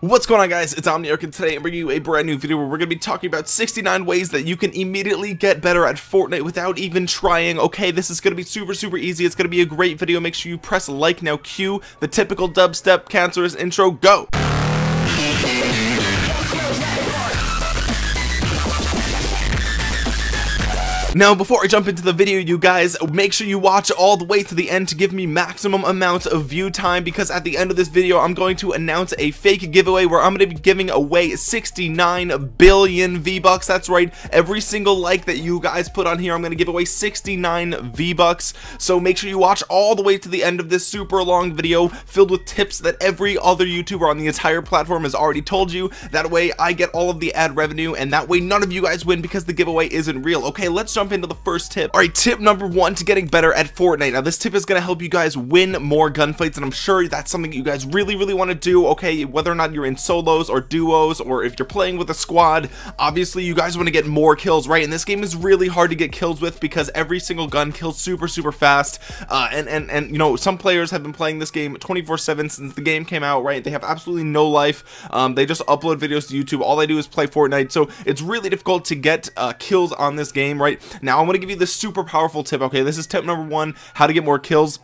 What's going on guys, it's Omniarch and today I'm bringing you a brand new video where we're going to be talking about 69 ways that you can immediately get better at Fortnite without even trying. Okay, this is going to be super super easy, it's going to be a great video, make sure you press like now, cue the typical dubstep cancerous intro, go! Now, before I jump into the video, you guys, make sure you watch all the way to the end to give me maximum amounts of view time because at the end of this video, I'm going to announce a fake giveaway where I'm going to be giving away 69 billion V-Bucks. That's right, every single like that you guys put on here, I'm going to give away 69 V-Bucks. So make sure you watch all the way to the end of this super long video filled with tips that every other YouTuber on the entire platform has already told you. That way, I get all of the ad revenue and that way none of you guys win because the giveaway isn't real. Okay, let's jump into the first tip. All right, tip number one to getting better at Fortnite. Now, this tip is going to help you guys win more gunfights, and I'm sure that's something you guys really, really want to do. Okay, whether or not you're in solos or duos, or if you're playing with a squad, obviously you guys want to get more kills, right? And this game is really hard to get kills with because every single gun kills super, super fast. Uh, and and and you know, some players have been playing this game 24/7 since the game came out, right? They have absolutely no life. Um, they just upload videos to YouTube. All they do is play Fortnite, so it's really difficult to get uh, kills on this game, right? Now I'm going to give you this super powerful tip. Okay, this is tip number one: how to get more kills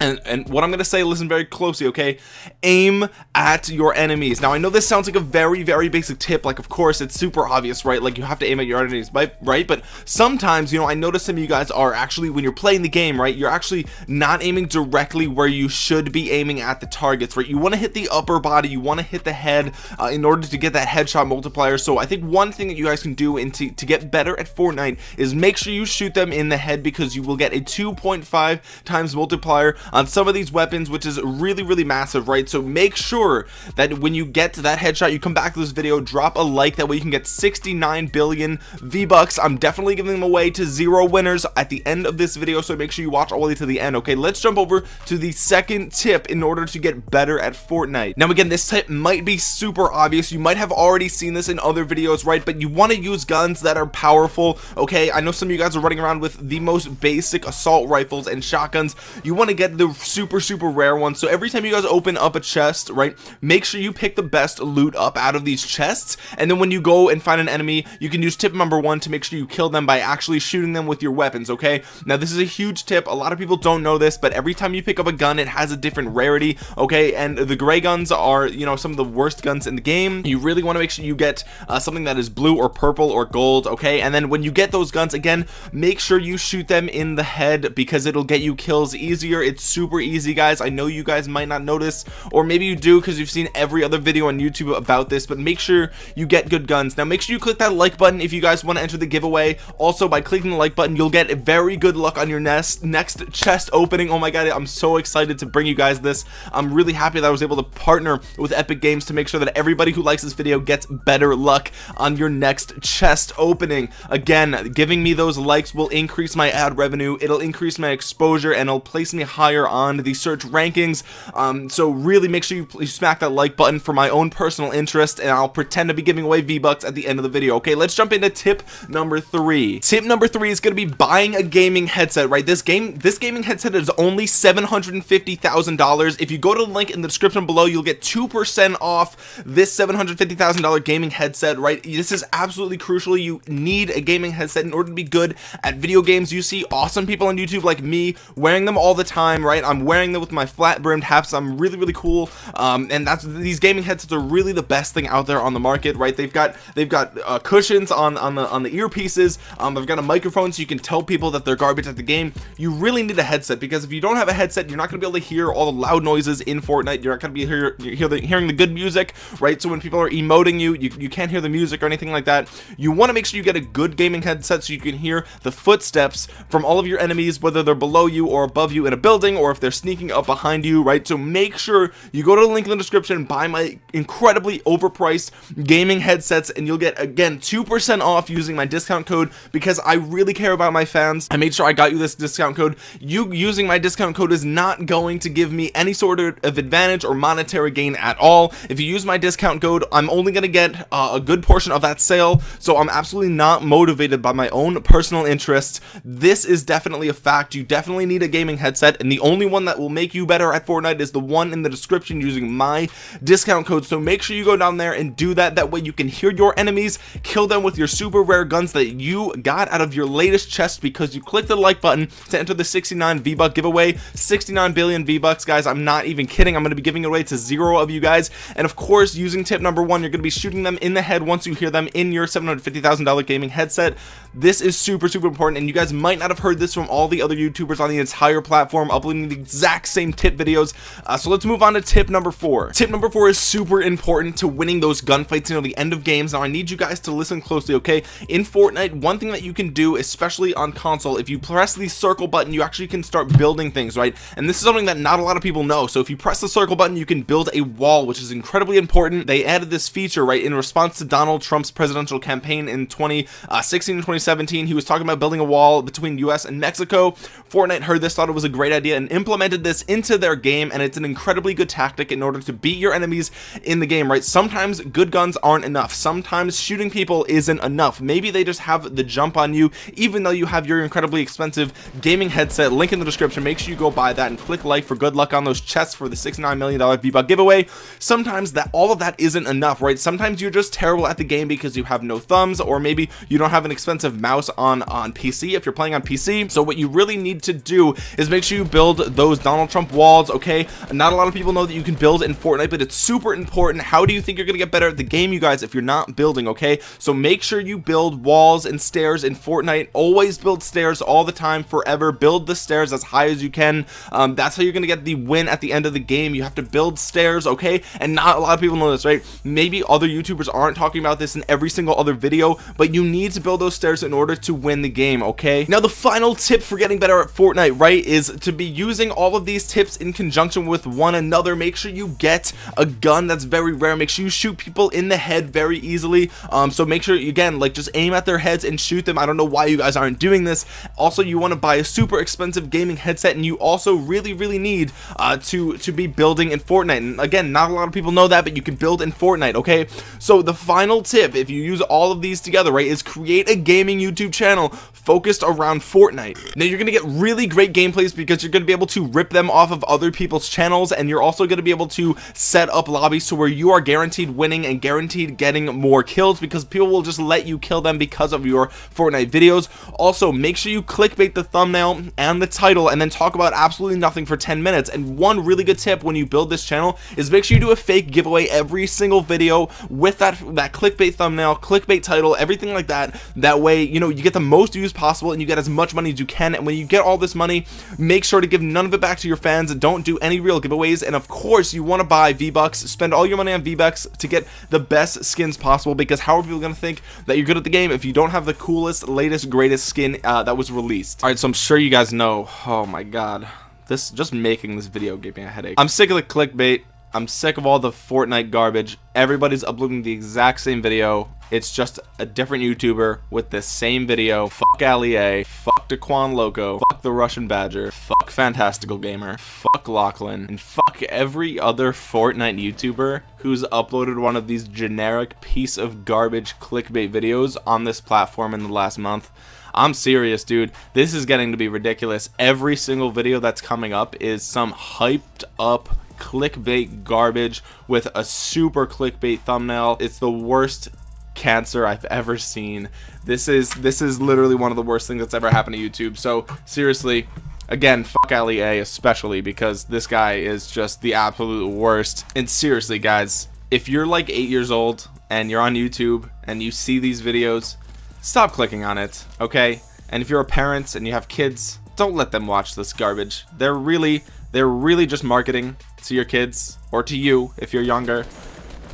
and, and what I'm gonna say listen very closely okay? Aim at your enemies. Now I know this sounds like a very very basic tip like of course it's super obvious right? Like you have to aim at your enemies right? But sometimes you know I notice some of you guys are actually when you're playing the game right you're actually not aiming directly where you should be aiming at the targets right? You want to hit the upper body you want to hit the head uh, in order to get that headshot multiplier. So I think one thing that you guys can do to, to get better at Fortnite is make sure you shoot them in the head because you will get a 2.5 times multiplier on some of these weapons which is really really massive right? So make sure that when you get to that headshot you come back to this video drop a like that way you can get 69 billion V-Bucks. I'm definitely giving them away to zero winners at the end of this video so make sure you watch all the way to the end okay? Let's jump over to the second tip in order to get better at Fortnite. Now again this tip might be super obvious. You might have already seen this in other videos right? But you want to use guns that are powerful okay? I know some of you guys are running around with the most basic assault rifles and shotguns. You want to get the super super rare ones. So every time you guys open up a chest right make sure you pick the best loot up out of these chests. And then when you go and find an enemy you can use tip number one to make sure you kill them by actually shooting them with your weapons okay? Now this is a huge tip. A lot of people don't know this but every time you pick up a gun it has a different rarity okay? And the gray guns are you know some of the worst guns in the game. You really want to make sure you get uh, something that is blue or purple or gold okay? And then when you get those guns again make sure you shoot them in the head because it'll get you kills easier. It's super easy guys. I know you guys might not notice or maybe you do because you've seen every other video on YouTube about this but make sure you get good guns. Now make sure you click that like button if you guys want to enter the giveaway. Also by clicking the like button you'll get very good luck on your next next chest opening. Oh my god I'm so excited to bring you guys this. I'm really happy that I was able to partner with Epic Games to make sure that everybody who likes this video gets better luck on your next chest opening. Again giving me those likes will increase my ad revenue it'll increase my exposure and it'll place me higher on the search rankings. Um, so really make sure you, you smack that like button for my own personal interest and I'll pretend to be giving away V-Bucks at the end of the video okay? Let's jump into tip number three. Tip number three is going to be buying a gaming headset right? This game this gaming headset is only $750,000 if you go to the link in the description below you'll get 2% off this $750,000 gaming headset right? This is absolutely crucial. You need a gaming headset in order to be good at video games. You see awesome people on YouTube like me wearing them all the time right? I'm wearing them with my flat brimmed hats. I'm really really cool. Um, and that's these gaming headsets are really the best thing out there on the market right? They've got they've got uh, cushions on on the on the earpieces. Um, I've got a microphone so you can tell people that they're garbage at the game. You really need a headset because if you don't have a headset you're not gonna be able to hear all the loud noises in Fortnite. You're not gonna be hear, hear the, hearing the good music right? So when people are emoting you, you you can't hear the music or anything like that. You want to make sure you get a good gaming headset so you can hear the footsteps from all of your enemies whether they're below you or above you in a building or if they're sneaking up behind you right? So make sure you go to the link in the description buy my incredibly overpriced gaming headsets and you'll get again 2% off using my discount code because I really care about my fans. I made sure I got you this discount code. You using my discount code is not going to give me any sort of advantage or monetary gain at all. If you use my discount code I'm only gonna get uh, a good portion of that sale. So I'm absolutely not motivated by my own personal interests. This is definitely a fact. You definitely need a gaming headset and the the only one that will make you better at Fortnite is the one in the description using my discount code. So make sure you go down there and do that. That way you can hear your enemies kill them with your super rare guns that you got out of your latest chest because you clicked the like button to enter the 69 V-Buck giveaway. 69 billion V-Bucks guys. I'm not even kidding. I'm going to be giving away to zero of you guys. And of course using tip number one you're going to be shooting them in the head once you hear them in your $750,000 gaming headset this is super super important and you guys might not have heard this from all the other youtubers on the entire platform uploading the exact same tip videos. Uh, so let's move on to tip number four. Tip number four is super important to winning those gunfights you know the end of games. Now i need you guys to listen closely okay? In fortnite one thing that you can do especially on console if you press the circle button you actually can start building things right? And this is something that not a lot of people know. So if you press the circle button you can build a wall which is incredibly important. They added this feature right in response to donald trump's presidential campaign in 2016 and 2017 he was talking about building a wall between us and mexico. Fortnite heard this thought it was a great idea and implemented this into their game and it's an incredibly good tactic in order to beat your enemies in the game right? Sometimes good guns aren't enough. Sometimes shooting people isn't enough. Maybe they just have the jump on you even though you have your incredibly expensive gaming headset. Link in the description. Make sure you go buy that and click like for good luck on those chests for the 69 million dollar v-buck giveaway. Sometimes that all of that isn't enough right? Sometimes you're just terrible at the game because you have no thumbs or maybe you don't have an expensive mouse on on PC if you're playing on PC so what you really need to do is make sure you build those Donald Trump walls okay? Not a lot of people know that you can build in Fortnite but it's super important. How do you think you're gonna get better at the game you guys if you're not building okay? So make sure you build walls and stairs in Fortnite. Always build stairs all the time forever. Build the stairs as high as you can. Um, that's how you're gonna get the win at the end of the game. You have to build stairs okay? And not a lot of people know this right? Maybe other youtubers aren't talking about this in every single other video but you need to build those stairs in order to win the game okay? Now the final tip for getting better at Fortnite right is to be using all of these tips in conjunction with one another. Make sure you get a gun that's very rare. Make sure you shoot people in the head very easily. Um so make sure again like just aim at their heads and shoot them. I don't know why you guys aren't doing this. Also you want to buy a super expensive gaming headset and you also really really need uh to to be building in Fortnite. And again not a lot of people know that but you can build in Fortnite okay? So the final tip if you use all of these together right is create a gaming YouTube channel focused around Fortnite. Now you're gonna get really great gameplays because you're gonna be able to rip them off of other people's channels and you're also gonna be able to set up lobbies to where you are guaranteed winning and guaranteed getting more kills because people will just let you kill them because of your Fortnite videos. Also make sure you clickbait the thumbnail and the title and then talk about absolutely nothing for 10 minutes. And one really good tip when you build this channel is make sure you do a fake giveaway every single video with that that clickbait thumbnail clickbait title everything like that. That way you know you get the most views possible and you get as much money as you can. And when you get all this money make sure to give none of it back to your fans. Don't do any real giveaways. And of course you want to buy V-Bucks. Spend all your money on V-Bucks to get the best skins possible because how are people gonna think that you're good at the game if you don't have the coolest latest greatest skin uh, that was released? Alright so I'm sure you guys know. Oh my god. This just making this video gave me a headache. I'm sick of the clickbait. I'm sick of all the Fortnite garbage. Everybody's uploading the exact same video. It's just a different YouTuber with the same video. Fuck Ali. Fuck Daequan Loco. Fuck the Russian Badger. Fuck Fantastical Gamer. Fuck Lachlan. And fuck every other Fortnite YouTuber who's uploaded one of these generic piece of garbage clickbait videos on this platform in the last month. I'm serious, dude. This is getting to be ridiculous. Every single video that's coming up is some hyped up clickbait garbage with a super clickbait thumbnail. It's the worst cancer I've ever seen. This is this is literally one of the worst things that's ever happened to YouTube. So seriously, again, fuck Ali A especially because this guy is just the absolute worst. And seriously, guys, if you're like eight years old and you're on YouTube and you see these videos, stop clicking on it, okay? And if you're a parent and you have kids, don't let them watch this garbage. They're really, they're really just marketing to your kids or to you if you're younger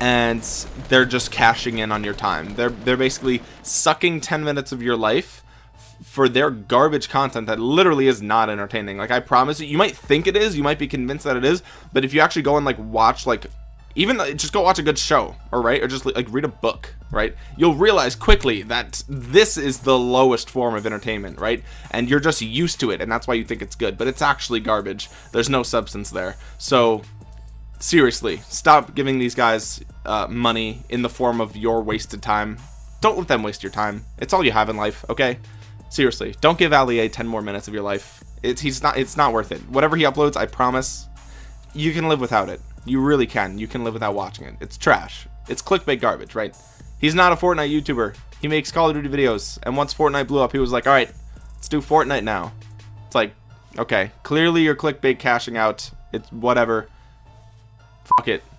and they're just cashing in on your time. They're they're basically sucking 10 minutes of your life for their garbage content that literally is not entertaining. Like i promise you you might think it is you might be convinced that it is but if you actually go and like watch like even just go watch a good show or right? Or just like read a book right? You'll realize quickly that this is the lowest form of entertainment right? And you're just used to it and that's why you think it's good but it's actually garbage. There's no substance there. So seriously stop giving these guys uh, money in the form of your wasted time don't let them waste your time it's all you have in life okay seriously don't give Ali A 10 more minutes of your life It's he's not it's not worth it. Whatever he uploads, I promise, you can live without it. You really can. You can live without watching it. It's trash. It's clickbait garbage, right? He's not a Fortnite YouTuber. He makes Call of Duty videos. And once Fortnite blew up, he was like, all right, let's do Fortnite now. It's like, okay, clearly you're clickbait cashing out. It's whatever. Fuck it.